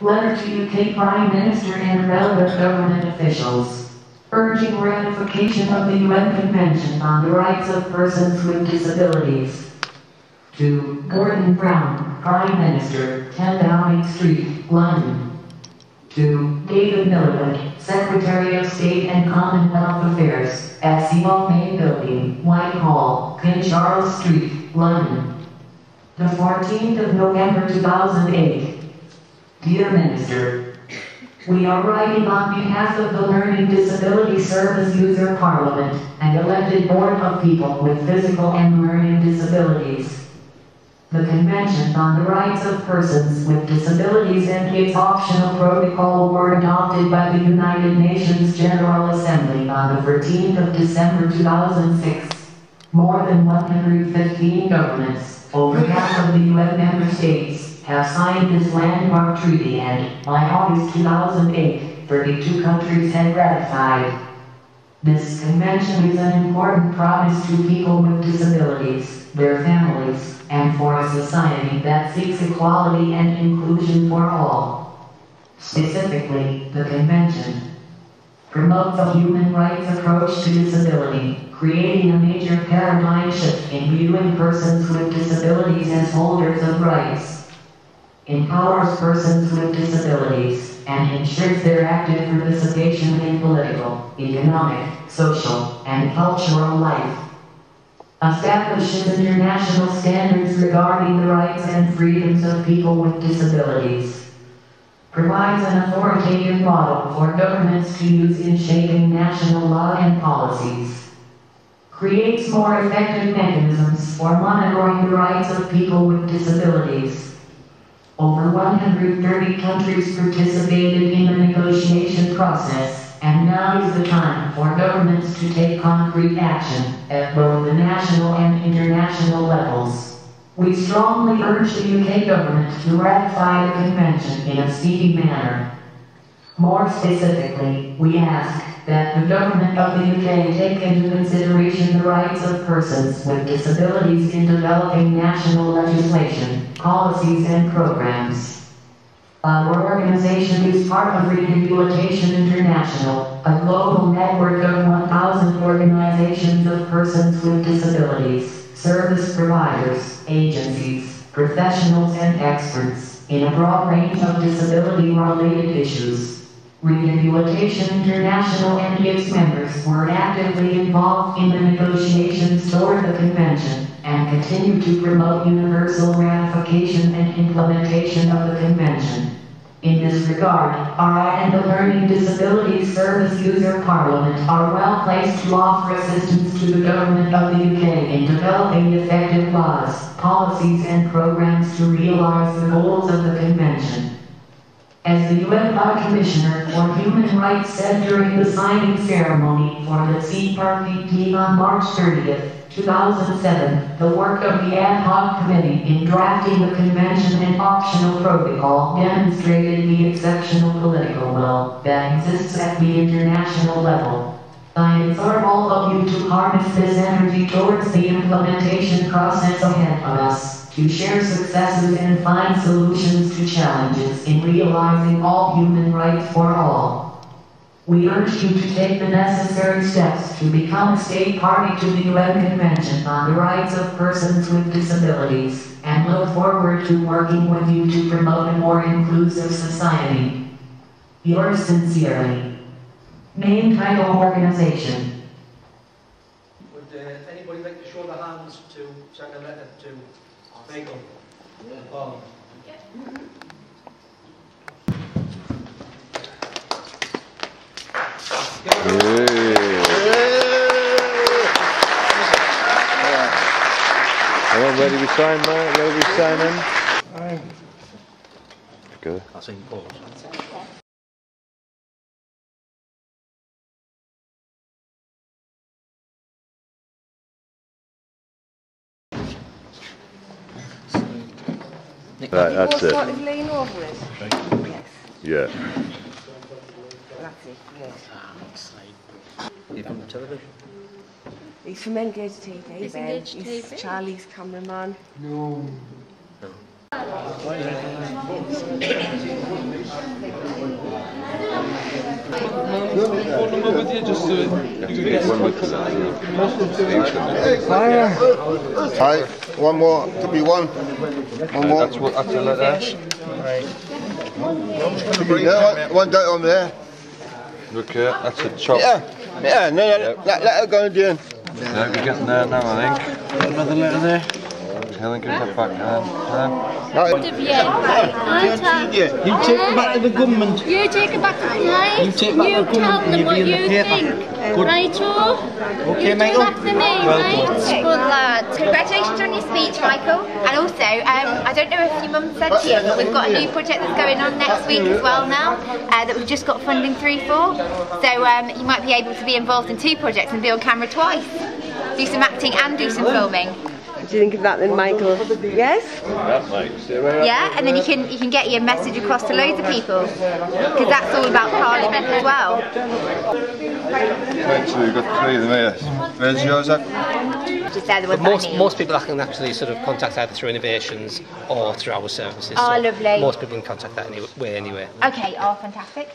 Letter to UK Prime Minister and relevant government officials. Urging ratification of the UN Convention on the Rights of Persons with Disabilities. To Gordon Brown, Prime Minister, 10 Downing Street, London. To David Miliband, Secretary of State and Commonwealth Affairs, at Seymour Main Building, Whitehall, King Charles Street, London. The 14th of November 2008. Dear Minister, we are writing on behalf of the Learning Disability Service User Parliament and elected board of people with physical and learning disabilities. The Convention on the Rights of Persons with Disabilities and its optional protocol were adopted by the United Nations General Assembly on the 13th of December 2006. More than 115 governments, over half of the UN member states, have signed this landmark treaty and, by August 2008, 32 countries had ratified. This convention is an important promise to people with disabilities, their families, and for a society that seeks equality and inclusion for all. Specifically, the convention promotes a human rights approach to disability, creating a major paradigm shift in viewing persons with disabilities as holders of rights, empowers persons with disabilities, and ensures their active participation in political, economic, social, and cultural life. Establishes international standards regarding the rights and freedoms of people with disabilities, provides an authoritative model for governments to use in shaping national law and policies, creates more effective mechanisms for monitoring the rights of people with disabilities. Over 130 countries participated in the negotiation process and now is the time for governments to take concrete action at both the national and international levels. We strongly urge the UK government to ratify the convention in a speedy manner. More specifically, we ask that the government of the UK take into consideration the rights of persons with disabilities in developing national legislation, policies and programs. Our organization is part of Rehabilitation International, a global network of 1,000 organizations of persons with disabilities, service providers, agencies, professionals and experts, in a broad range of disability-related issues. Rehabilitation International and its members were actively involved in the negotiations toward the convention, and continue to promote universal ratification and implementation of the convention. In this regard, RI and the Learning Disabilities Service User Parliament are well placed to offer assistance to the Government of the UK in developing effective laws, policies and programs to realise the goals of the Convention. As the UN High Commissioner for Human Rights said during the signing ceremony for the CRPD on March 30, 2007, the work of the ad hoc committee in drafting the convention and optional protocol demonstrated the exceptional political will that exists at the international level. I exhort all of you to harness this energy towards the implementation process ahead of us, to share successes and find solutions to challenges in realizing all human rights for all. We urge you to take the necessary steps to become a state party to the UN Convention on the Rights of Persons with Disabilities, and look forward to working with you to promote a more inclusive society. Yours sincerely. Name title organization. Would uh, anybody like to show their hands to send a letter to Michael? Oh. Come on, ready to sign, Mark? Ready to sign in? Good. I'll sing pause. Right, that's What sort it. of lean over it? Yes, Yeah. that's it, yes. You from the television? He's from Engage TV, He's Ben. Engage He's TV. Charlie's cameraman. No. Right, one more, could be one. One more. That's what, that's a letter. Could be there, one, one date on there. Look here, that's a chop. Yeah, yeah, no, no, let, let her go in the end. Yeah, we're getting there now, I think. Another letter there. Helen, give that back. Um, Right. You take it back to the government. You take it back to the right. You take back to the tell government. them You what be in you the paper. think. Good. Right? Okay, you Michael? do that to me, Well right? done. Good lad. Congratulations on your speech, Michael. And also, um, I don't know if your mum said to you, but we've got a new project that's going on next week as well now uh, that we've just got funding through for. So um, you might be able to be involved in two projects and be on camera twice. Do some acting and do some filming. What do you think of that then, Michael? Yes? Yeah, and then you can you can get your message across to loads of people because that's all about Parliament as well. Right, so you've got three of them here. Where's yours at? The most, that I need. most people I can actually sort of contact either through innovations or through our services. Oh, lovely. Most people can contact that anyway, anyway. Okay, oh, fantastic.